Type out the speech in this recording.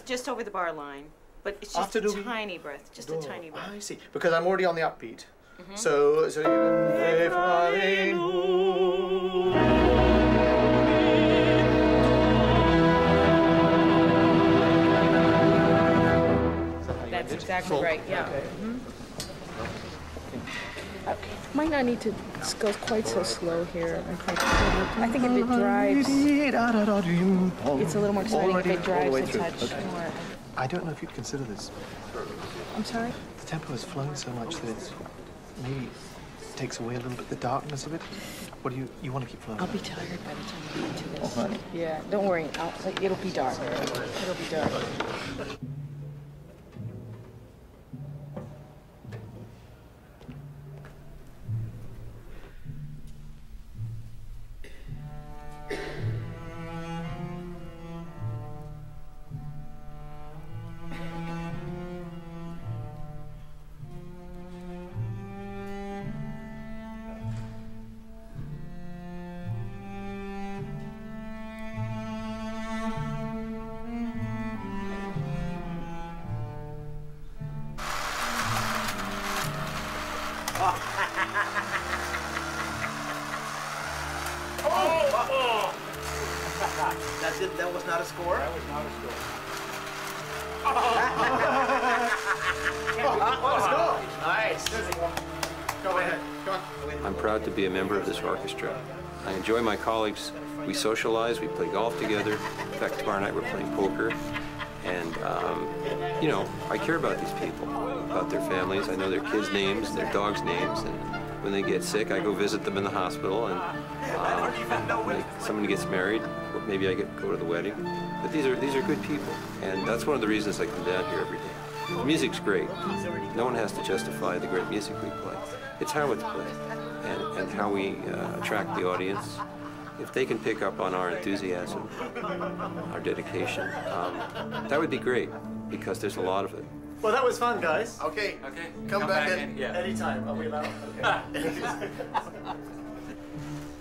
Just just over the bar line. But it's just After a tiny breath. Just a oh, tiny breath. I see. Because I'm already on the upbeat. Mm-hmm. So, so That's exactly right, yeah. Mm-hmm. Might not need to go quite so slow here. I think, I think if it drives, it's a little more exciting if it drives a touch more. I don't know if you'd consider this. I'm sorry? The tempo is flowing so much that it's maybe takes away a little bit the darkness of it. What do you you want to keep flowing? I'll be tired by the time we get to this. Yeah, don't worry. I'll, it'll be dark. It'll be dark. That did, that was not a score. That was not a score. oh, nice. Go ahead. Go on. I'm proud to be a member of this orchestra. I enjoy my colleagues. We socialize, we play golf together. In fact, tomorrow night we're playing poker. And, um, you know, I care about these people, about their families. I know their kids' names, their dogs' names, and when they get sick, I go visit them in the hospital. And um, when somebody gets married, maybe I get go to the wedding. But these are these are good people, and that's one of the reasons I come down here every day. The music's great. No one has to justify the great music we play. It's how it's played and, and how we uh, attract the audience. If they can pick up on our enthusiasm, our dedication, um, that would be great because there's a lot of it. Well, that was fun, guys. Okay. Okay. Come, back, in. Yeah. Anytime. Are we allowed? Okay.